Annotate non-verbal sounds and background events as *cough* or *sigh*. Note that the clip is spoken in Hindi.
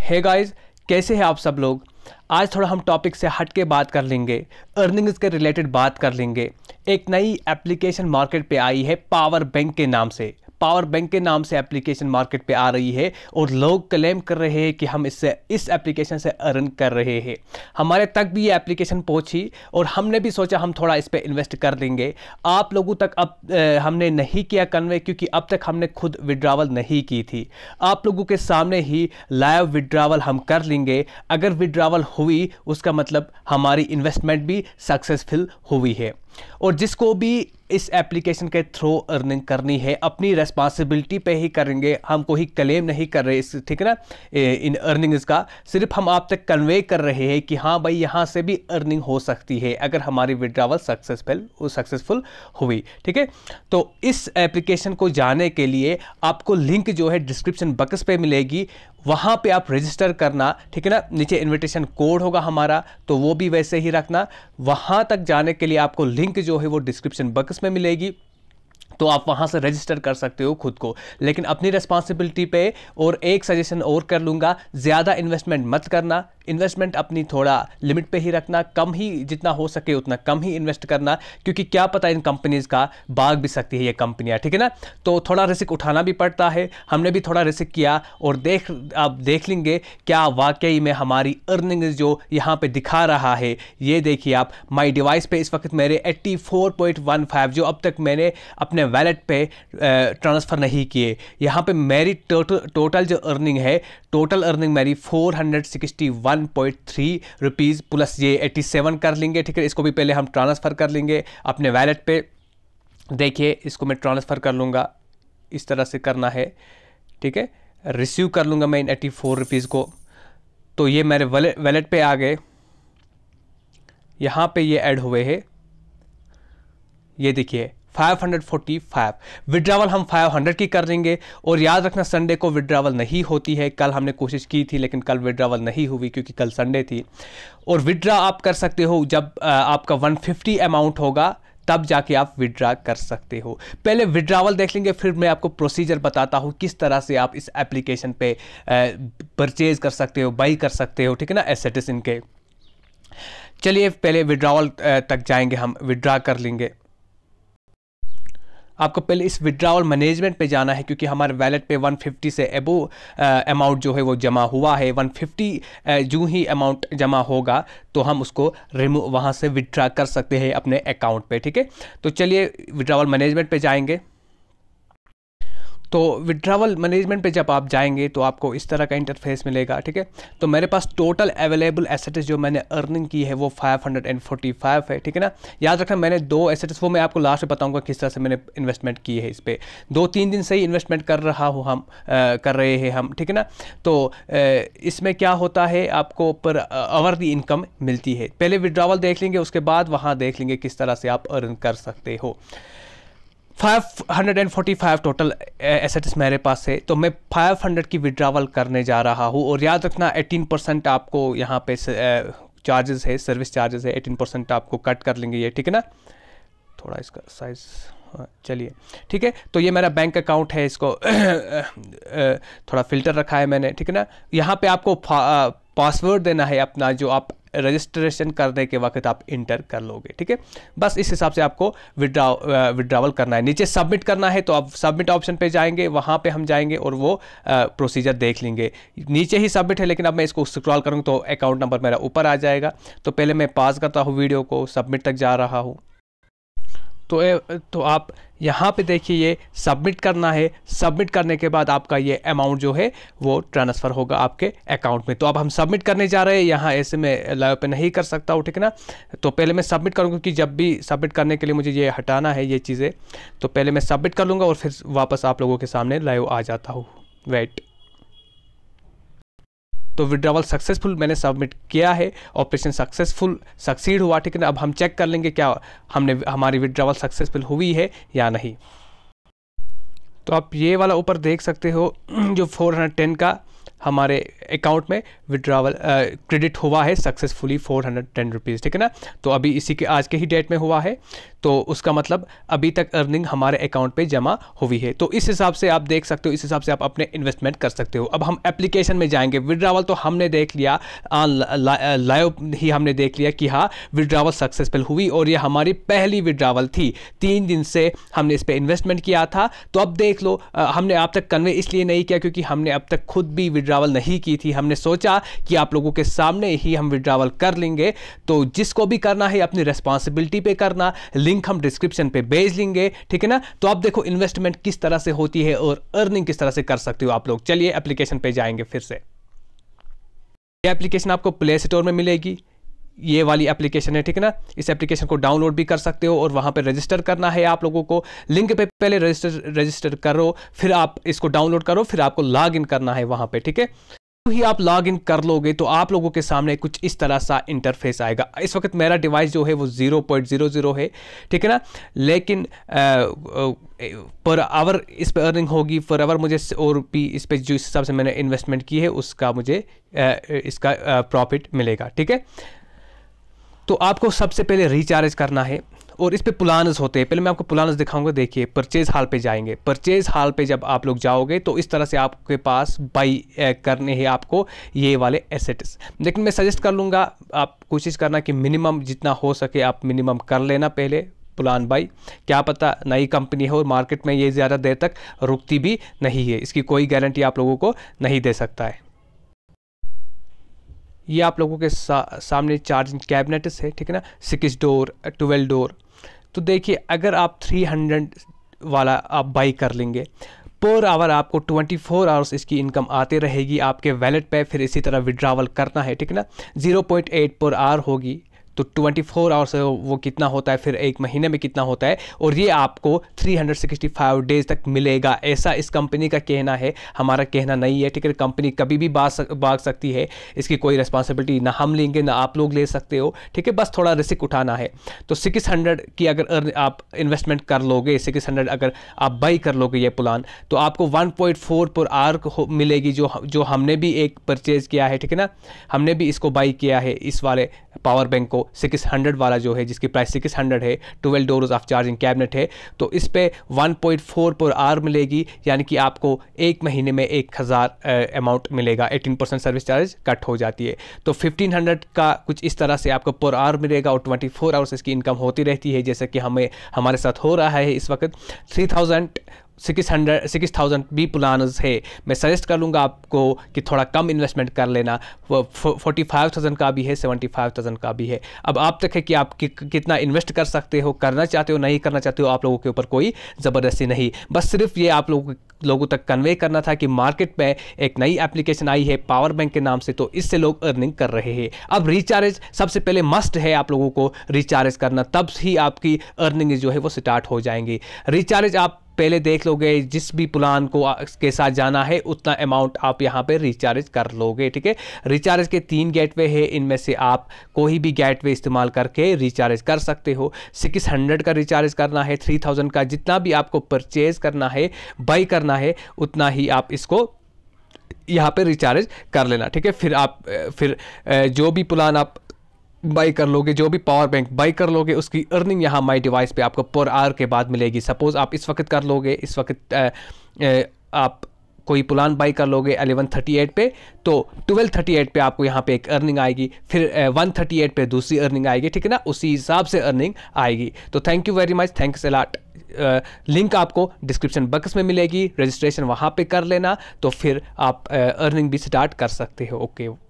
हे गाइस कैसे हैं आप सब लोग? आज थोड़ा हम टॉपिक से हट के बात कर लेंगे। अर्निंग्स के रिलेटेड बात कर लेंगे। एक नई एप्लीकेशन मार्केट पे आई है पावर बैंक के नाम से। पावर बैंक के नाम से एप्लीकेशन मार्केट पे आ रही है और लोग क्लेम कर रहे हैं कि हम इससे, इस एप्लीकेशन से अर्न कर रहे हैं। हमारे तक भी ये एप्लीकेशन पहुँची और हमने भी सोचा हम थोड़ा इस पर इन्वेस्ट कर देंगे आप लोगों तक अब हमने नहीं किया कन्वे क्योंकि अब तक हमने खुद विड्रावल नहीं की थी। आप लोगों के सामने ही लाइव विड्रावल हम कर लेंगे। अगर विड्रावल हुई, उसका मतलब हमारी इन्वेस्टमेंट भी सक्सेसफुल हुई है। और जिसको भी इस एप्लीकेशन के थ्रू अर्निंग करनी है, अपनी रेस्पॉन्सिबिलिटी पे ही करेंगे हम कोई क्लेम नहीं कर रहे इस, ठीक है ना इन अर्निंग्स का। सिर्फ़ हम आप तक कन्वे कर रहे हैं कि हाँ भाई, यहाँ से भी अर्निंग हो सकती है, अगर हमारी विड्रावल सक्सेसफुल सक्सेसफुल हुई, ठीक है? तो इस एप्लीकेशन को जाने के लिए आपको लिंक जो है डिस्क्रिप्शन बक्स पे मिलेगी वहाँ पे आप रजिस्टर करना, ठीक है ना? नीचे इनविटेशन कोड होगा हमारा तो वो भी वैसे ही रखना। वहाँ तक जाने के लिए आपको लिंक जो है वो डिस्क्रिप्शन बॉक्स में मिलेगी। तो आप वहाँ से रजिस्टर कर सकते हो खुद को। लेकिन अपनी रिस्पॉन्सिबिलिटी पे और एक सजेशन और कर लूँगा, ज़्यादा इन्वेस्टमेंट मत करना। इन्वेस्टमेंट अपनी थोड़ा लिमिट पे ही रखना, कम ही जितना हो सके उतना कम ही इन्वेस्ट करना, क्योंकि क्या पता इन कंपनीज़ का भाग भी सकती है ये कंपनियाँ ठीक है ना? तो थोड़ा रिस्क उठाना भी पड़ता है। हमने भी थोड़ा रिस्क किया और देख, आप देख लेंगे क्या वाकई में हमारी अर्निंग जो यहाँ पे दिखा रहा है। ये देखिए आप माई डिवाइस पे इस वक्त मेरे एट्टी जो अब तक मैंने अपने वैलेट पे ट्रांसफ़र नहीं किए। यहाँ पे मेरी टोटल टोटल जो अर्निंग है टोटल अर्निंग मेरी 461.3 रुपीज़ प्लस ये 87 कर लेंगे, ठीक है? इसको भी पहले हम ट्रांसफ़र कर लेंगे अपने वैलेट पे। देखिए, इसको मैं ट्रांसफ़र कर लूँगा। इस तरह से करना है, ठीक है? रिसीव कर लूँगा मैं इन एटी फोर रुपीज़ को। तो ये मेरे वैलेट पे आ गए। यहाँ पे ये ऐड हुए हैं। ये देखिए 545 विड्रावल हम 500 की कर देंगे और याद रखना संडे को विड्रावल नहीं होती है। कल हमने कोशिश की थी, लेकिन कल विड्रावल नहीं हुई क्योंकि कल संडे थी। और विड्रा आप कर सकते हो जब आपका 150 अमाउंट होगा, तब जाके आप विड्रा कर सकते हो। पहले विड्रावल देख लेंगे, फिर मैं आपको प्रोसीजर बताता हूँ किस तरह से आप इस एप्लीकेशन पे परचेज कर सकते हो बाई कर सकते हो, ठीक है ना एसेटिस इनके चलिए, पहले विड्रावल तक जाएँगे हम, विड्रा कर लेंगे। आपको पहले इस विड्रावल मैनेजमेंट पे जाना है, क्योंकि हमारे वैलेट पे 150 से एबो अमाउंट जो है वो जमा हुआ है। 150 जो ही अमाउंट जमा होगा तो हम उसको रिमूव वहाँ से विड्रा कर सकते हैं अपने अकाउंट पे, ठीक है? तो चलिए विड्रावल मैनेजमेंट पे जाएँगे। तो विड्रावल मैनेजमेंट पे जब आप जाएँगे तो आपको इस तरह का इंटरफेस मिलेगा ठीक है? तो मेरे पास टोटल अवेलेबल एसेट्स जो मैंने अर्निंग की है वो 545 है ठीक है ना? याद रखना मैंने दो एसेट्स वो मैं आपको लास्ट में बताऊँगा किस तरह से मैंने इन्वेस्टमेंट की है इस पर दो तीन दिन से ही इन्वेस्टमेंट कर रहा हूँ हम आ, कर रहे हैं हम ठीक है ना? तो इसमें क्या होता है आपको पर आवर दी इनकम मिलती है। पहले विड्रावल देख लेंगे उसके बाद वहाँ देख लेंगे किस तरह से आप अर्न कर सकते हो। 545 टोटल एसेट्स मेरे पास है तो मैं 500 की विड्रावल करने जा रहा हूँ और याद रखना 18 परसेंट आपको यहाँ पे चार्जेस है सर्विस चार्जेस है 18 परसेंट आपको कट कर लेंगे ये ठीक है ना? थोड़ा इसका साइज़ हाँ, चलिए ठीक है? तो ये मेरा बैंक अकाउंट है इसको *coughs* थोड़ा फ़िल्टर रखा है मैंने ठीक है ना? यहाँ पे आपको पासवर्ड देना है अपना जो आप रजिस्ट्रेशन करने के वक्त आप इंटर कर लोगे, ठीक है? बस इस हिसाब से आपको विड्रा विड्रावल करना है। नीचे सबमिट करना है तो आप सबमिट ऑप्शन पे जाएँगे, वहाँ पे हम जाएँगे और वो प्रोसीजर देख लेंगे। नीचे ही सबमिट है, लेकिन अब मैं इसको स्क्रॉल करूँगा तो अकाउंट नंबर मेरा ऊपर आ जाएगा। तो पहले मैं पास करता हूँ वीडियो को सबमिट तक जा रहा हूँ। तो ए, तो आप यहाँ पे देखिए ये सबमिट करना है। सबमिट करने के बाद आपका ये अमाउंट जो है वो ट्रांसफ़र होगा आपके अकाउंट में। तो अब हम सबमिट करने जा रहे हैं। यहाँ ऐसे में लाइव पे नहीं कर सकता हूँ ठीक है ना? तो पहले मैं सबमिट करूँगा क्योंकि जब भी सबमिट करने के लिए मुझे ये हटाना है ये चीज़ें तो पहले मैं सबमिट कर लूँगा और फिर वापस आप लोगों के सामने लाइव आ जाता हूँ। वेट तो विड्रावल सक्सेसफुल मैंने सबमिट किया है ऑपरेशन सक्सेसफुल सक्सीड हुआ, ठीक है अब हम चेक कर लेंगे क्या हमने, हमारी विड्रावल सक्सेसफुल हुई है या नहीं। तो आप ये वाला ऊपर देख सकते हो, जो 410 का हमारे अकाउंट में विड्रावल क्रेडिट हुआ है successfully four hundred ten rupees ठीक है ना? तो अभी इसी के, आज के ही डेट में हुआ है। तो उसका मतलब अभी तक अर्निंग हमारे अकाउंट पे जमा हुई है। तो इस हिसाब से आप देख सकते हो, इस हिसाब से आप अपने इन्वेस्टमेंट कर सकते हो। अब हम एप्लीकेशन में जाएँगे। विड्रावल तो हमने देख लिया लाइव ही हमने देख लिया कि हाँ विड्रावल सक्सेसफुल हुई और ये हमारी पहली विड्रावल थी। तीन दिन से हमने इस पर इन्वेस्टमेंट किया था। तो अब देख लो हमने आप तक कन्वे इसलिए नहीं किया क्योंकि हमने अब तक खुद भी विड्रावल नहीं की थी। हमने सोचा कि आप लोगों के सामने ही हम विड्रावल कर लेंगे। तो जिसको भी करना है, अपनी रिस्पॉन्सिबिलिटी पे करना लिंक हम डिस्क्रिप्शन पे भेज लेंगे, ठीक है ना? तो आप देखो इन्वेस्टमेंट किस तरह से होती है और अर्निंग किस तरह से कर सकते हो आप लोग। चलिए एप्लीकेशन पर जाएँगे फिर से। ये एप्लीकेशन आपको प्ले स्टोर में मिलेगी। ये वाली एप्लीकेशन है, ठीक है ना? इस एप्लीकेशन को डाउनलोड भी कर सकते हो और वहाँ पे रजिस्टर करना है आप लोगों को। लिंक पे पहले रजिस्टर रजिस्टर करो, फिर आप इसको डाउनलोड करो, फिर आपको लॉग इन करना है वहाँ पे, ठीक है? ही आप लॉग इन कर लोगे तो आप लोगों के सामने कुछ इस तरह सा इंटरफेस आएगा। इस वक्त मेरा डिवाइस जो है वो ज़ीरो पॉइंट ज़ीरो ज़ीरो है, ठीक है ना? लेकिन पर आवर इस पर अर्निंग होगी फॉर आवर मुझे और भी इस पर जो इस हिसाब से मैंने इन्वेस्टमेंट की है, उसका मुझे इसका प्रॉफिट मिलेगा, ठीक है? तो आपको सबसे पहले रिचार्ज करना है और इस पे पुलानस होते हैं। पहले मैं आपको पुलानस दिखाऊँगा, देखिए परचेज हाल पे जाएँगे। परचेज हाल पे जब आप लोग जाओगे तो इस तरह से आपके पास बाई करने हैं आपको ये वाले एसेट्स लेकिन मैं सजेस्ट कर लूँगा, आप कोशिश करना कि मिनिमम जितना हो सके आप मिनिमम कर लेना पहले पुलान बाई क्या पता नई कंपनी है और मार्केट में ये ज़्यादा देर तक रुकती भी नहीं है। इसकी कोई गारंटी आप लोगों को नहीं दे सकता है। ये आप लोगों के सा, सामने चार्जिंग कैबिनेट्स है ठीक है ना? सिक्स डोर ट्वेल्व डोर तो देखिए अगर आप 300 वाला आप बाई कर लेंगे पर आवर आपको 24 फोर आवर्स इसकी इनकम आते रहेगी आपके वैलेट पे फिर इसी तरह विड्रावल करना है ठीक है ना? 0.8 पर आवर होगी। तो 24 फोर आवर्स वो कितना होता है, फिर एक महीने में कितना होता है, और ये आपको 365 डेज़ तक मिलेगा। ऐसा इस कंपनी का कहना है, हमारा कहना नहीं है, ठीक है कंपनी कभी भी बाग भाग सकती है, इसकी कोई रिस्पॉन्सिबिलिटी ना हम लेंगे, ना आप लोग ले सकते हो, ठीक है, बस थोड़ा रिस्क उठाना है। तो सिक्स की अगर आप इन्वेस्टमेंट कर लोगे सिक्स अगर आप बाई कर लोगे ये प्लान तो आपको वन पर आर मिलेगी, जो जो हमने भी एक परचेज़ किया है, ठीक है ना? हमने भी इसको बाई किया है, इस वाले पावर बैंक को। सिक्स हंड्रेड वाला जो है, जिसकी प्राइस सिक्स हंड्रेड है twelve doors of charging cabinet है तो इस पर one point four per hour मिलेगी, यानी कि आपको एक महीने में एक हज़ार अमाउंट मिलेगा। Eighteen percent service charge cut हो जाती है। तो फिफ्टीन हंड्रेड का कुछ इस तरह से आपको पर आर मिलेगा और ट्वेंटी फोर आवर्स इसकी इनकम होती रहती है, जैसे कि हमें, हमारे साथ हो रहा है इस वक्त। Three thousand six hundred six thousand भी प्लान है। मैं सजेस्ट कर लूँगा आपको कि थोड़ा कम इन्वेस्टमेंट कर लेना। फोर्टी फाइव थाउज़ेंड का भी है सेवेंटी फाइव थाउज़ेंड का भी है। अब आप तक है कि आप कि, कितना इन्वेस्ट कर सकते हो करना चाहते हो नहीं करना चाहते हो आप लोगों के ऊपर कोई ज़बरदस्ती नहीं। बस सिर्फ़ ये आप लोगों लोगों तक कन्वे करना था कि मार्केट में एक नई एप्लीकेशन आई है पावर बैंक के नाम से तो इससे लोग अर्निंग कर रहे हैं। अब रिचार्ज सबसे पहले मस्ट है आप लोगों को रिचार्ज करना। तब ही आपकी अर्निंग जो है वो स्टार्ट हो जाएँगी। रिचार्ज आप पहले देख लोगे, जिस भी प्लान को के साथ जाना है, उतना अमाउंट आप यहाँ पे रिचार्ज कर लोगे, ठीक है? रिचार्ज के तीन गेटवे है, इनमें से आप कोई भी गेटवे इस्तेमाल करके रिचार्ज कर सकते हो। सिक्स हंड्रेड का रिचार्ज करना है थ्री थाउज़ेंड का, जितना भी आपको परचेज करना है बाई करना है, उतना ही आप इसको यहाँ पे रिचार्ज कर लेना, ठीक है? फिर आप फिर जो भी प्लान आप बाई कर लोगे, जो भी पावर बैंक बाई कर लोगे, उसकी अर्निंग यहाँ माई डिवाइस पे आपको पर आवर के बाद मिलेगी। सपोज़ आप इस वक्त कर लोगे, इस वक्त आप कोई प्लान बाई कर लोगे एलेवन थर्टी एट पे तो ट्वेल्व थर्टी एट पे आपको यहाँ पे एक अर्निंग आएगी, फिर वन थर्टी एट पे दूसरी अर्निंग आएगी, ठीक है ना? उसी हिसाब से अर्निंग आएगी। तो thank you very much thanks a lot link आपको डिस्क्रिप्शन बॉक्स में मिलेगी रजिस्ट्रेशन वहाँ पे कर लेना तो फिर आप अर्निंग भी स्टार्ट कर सकते हो ओके okay.